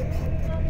Amen.